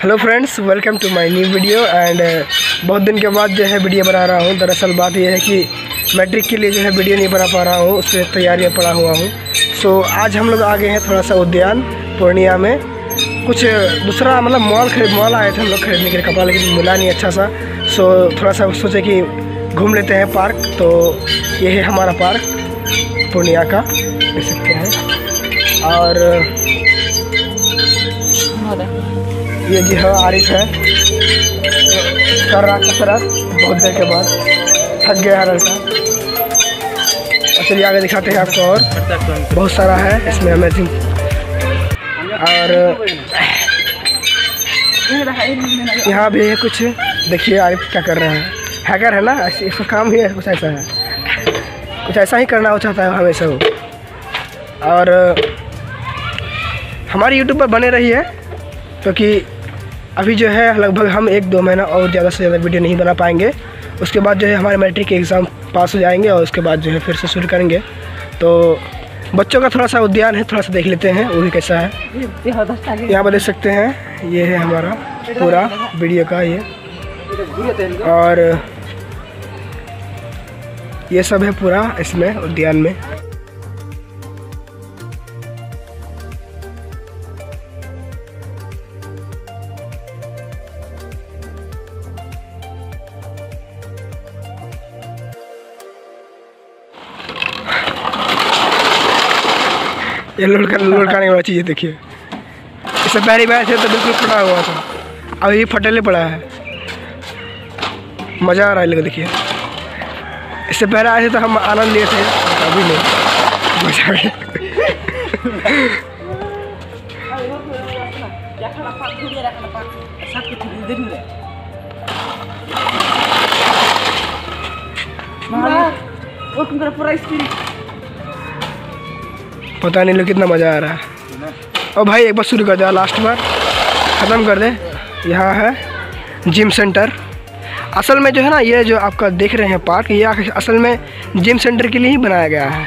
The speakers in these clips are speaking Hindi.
Hello friends welcome to my new video and बहुत दिन के बाद जो है वीडियो बना रहा हूँ। दरअसल बात यह है कि मैट्रिक के लिए जो है वीडियो नहीं बना पा रहा हूँ उस पर तैयारियाँ पड़ा हुआ हूँ। सो so, आज हम लोग आ गए हैं थोड़ा सा उद्यान पूर्णिया में। कुछ दूसरा मतलब मॉल खरीद मॉल आए थे हम लोग खरीदने के लिए कपड़ा लेकिन मिला नहीं अच्छा सा। सो so, थोड़ा सा सोचे कि घूम लेते हैं पार्क तो ये है हमारा पार्क पूर्णिया का देख सकते हैं। और ये जी है आरिफ है। कर रहा कसरत बहुत देर के बाद। थक गया है लड़का। और चलिए आगे दिखाते हैं आपको और। बहुत सारा है, इसमें अमेजिंग और, यहाँ भी है कुछ। देखिए आरिफ क्या कर रहे हैं। हैकर है ना? ऐसे इसका काम ही है, कुछ ऐसा है। कुछ ऐसा ही करना हो चाहता है हमेशा वो। और, हमारी यूट्यूब पर बने रही है क्योंकि अभी जो है, लगभग हम एक दो महीना और ज़्यादा से ज़्यादा वीडियो नहीं बना पाएँगे। उसके बाद जो है, हमारे मैट्रिक के एग्ज़ाम पास हो जाएँगे और उसके बाद जो है, फिर से शुरू करेंगे। तो बच्चों का थोड़ा सा उद्यान है, थोड़ा सा देख लेते हैं, वो भी कैसा है। यहाँ पर देख सकते हैं, ये है हमारा पूरा वीडियो का ये। और ये सब है पूरा इसमें, उद्यान में। ये लुढ़का लुढ़काने वाला चीज़ देखिए। इससे पहली बार थे तो बिल्कुल फटा हुआ था। अब ये फटेले पड़ा है। मज़ा आ रहा है लोग, देखिए। इससे पहले आए थे तो हम आनंद लिए थे अभी नहीं। मज़ा आ पता नहीं लोग कितना मज़ा आ रहा है। और भाई, एक बार शुरू कर दे लास्ट बार। ख़त्म कर दे। यहाँ है जिम सेंटर असल में जो है ना, ये जो आपका देख रहे हैं पार्क ये असल में जिम सेंटर के लिए ही बनाया गया है।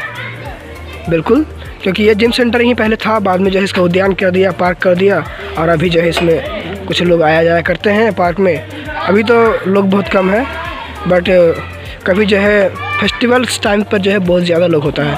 बिल्कुल, क्योंकि ये जिम सेंटर ही पहले था, बाद में जो है इसका उद्यान कर दिया पार्क कर दिया, और अभी जो है इसमें कुछ लोग आया जाया करते हैं पार्क में। अभी तो लोग बहुत कम है बट कभी जो है फेस्टिवल्स टाइम पर जो है बहुत ज़्यादा लोग होता है।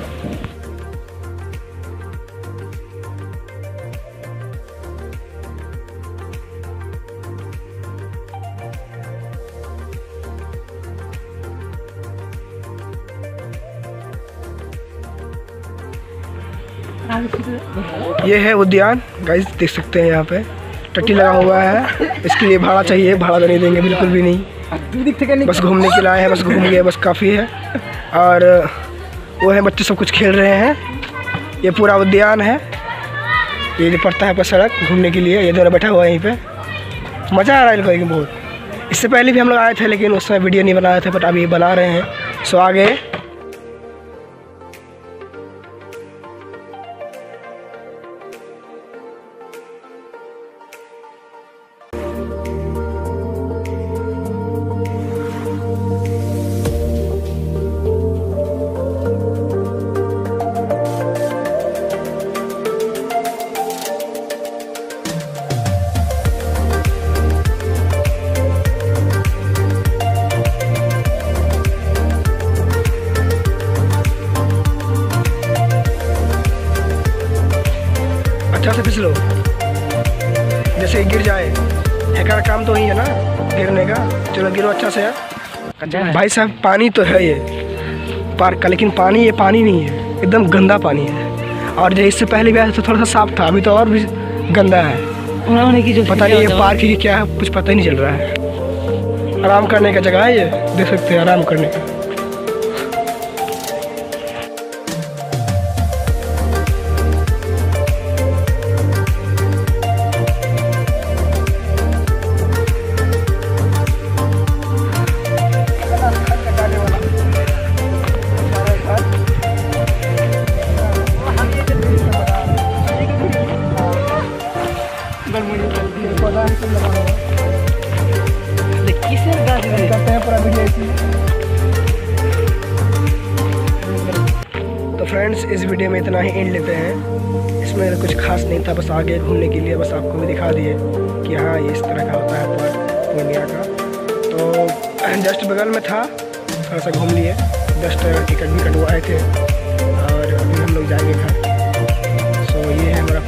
ये है उद्यान। गाइस देख सकते हैं यहाँ पे। टट्टी लगा हुआ है। इसके लिए भाड़ा चाहिए। भाड़ा तो नहीं देंगे, बिल्कुल भी नहीं। बस घूमने के लिए आए हैं, बस घूम गए बस काफ़ी है। और, वो है, बच्चे सब कुछ खेल रहे हैं। ये पूरा उद्यान है। ये पड़ता है पर सड़क, घूमने के लिए। ये दोनों बैठा हुआ है यहीं पे। मज़ा आ रहा है इनको बहुत। इससे पहले भी हम लोग आए थे, लेकिन उस समय वीडियो नहीं बनाए थे, बट अभी बना रहे हैं। सो आगे अच्छा से फिसलो। जैसे गिर जाए हैकर काम तो ही है ना गिरने का। चलो गिरो अच्छा से। यार भाई साहब पानी तो है ये। पार्क का लेकिन पानी ये पानी नहीं है। एकदम गंदा पानी है। और जो इससे पहले भी आया तो थोड़ा सा साफ़ था। अभी तो और भी गंदा है। उन्होंने की जो पता नहीं ये पार्क ही। क्या है कुछ पता ही नहीं चल रहा है। आराम करने का जगह है ये देख सकते हैं आराम करने का। इस वीडियो में इतना ही एंड लेते हैं। इसमें कुछ खास नहीं था, बस आगे घूमने के लिए बस आपको भी दिखा दिए कि हाँ ये इस तरह का होता है पूर्णिया का। तो जस्ट बगल में था, थोड़ा सा घूम लिए। जस्ट टिकट भी कटवाए थे और अभी हम लोग जाएँगे घर। सो ये है हमारा